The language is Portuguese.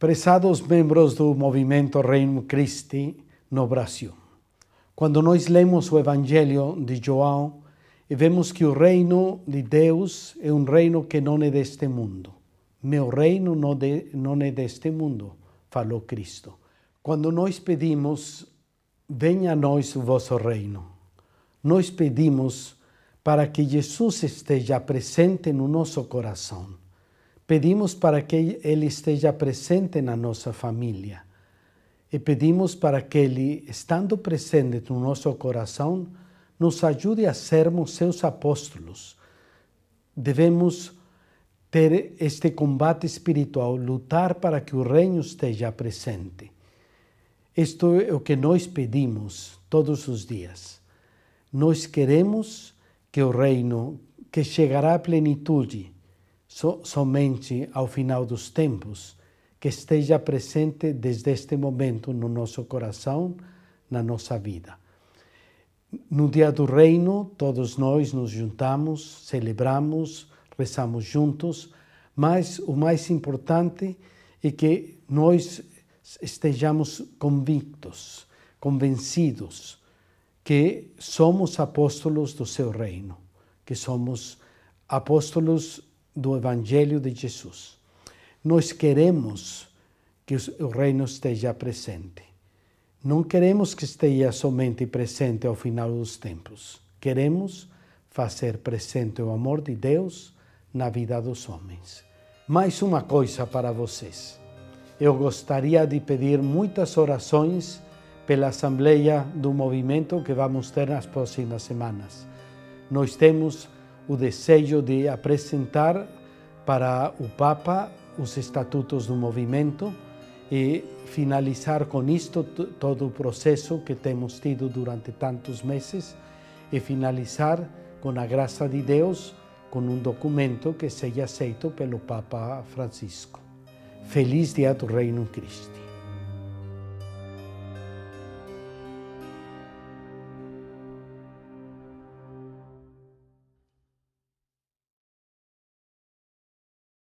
Prezados membros do movimento Reino Christi no Brasil, quando nós lemos o Evangelho de João e vemos que o reino de Deus é um reino que não é deste mundo. Meu reino não, de, não é deste mundo, falou Cristo. Quando nós pedimos, venha a nós o vosso reino, nós pedimos para que Jesus esteja presente no nosso coração Pedimos para que Ele esteja presente na nossa família. E pedimos para que Ele, estando presente no nosso coração, nos ajude a sermos seus apóstolos. Devemos ter este combate espiritual, lutar para que o reino esteja presente. Isto é o que nós pedimos todos os dias. Nós queremos que o reino, que chegará à plenitude, so, somente ao final dos tempos, que esteja presente desde este momento no nosso coração, na nossa vida. No dia do reino, todos nós nos juntamos, celebramos, rezamos juntos, mas o mais importante é que nós estejamos convictos, convencidos que somos apóstolos do seu reino, que somos apóstolos do Evangelho de Jesus. Nós queremos que o reino esteja presente. Não queremos que esteja somente presente ao final dos tempos. Queremos fazer presente o amor de Deus na vida dos homens. Mais uma coisa para vocês. Eu gostaria de pedir muitas orações pela Assembleia do Movimento que vamos ter nas próximas semanas. Nós temos o desejo de apresentar para o Papa os estatutos do movimento e finalizar com isto todo o processo que temos tido durante tantos meses e finalizar com a graça de Deus com um documento que seja aceito pelo Papa Francisco. Feliz Dia do Reino Cristo.